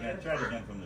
again. Try it again from